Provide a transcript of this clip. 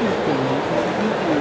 อีกสี่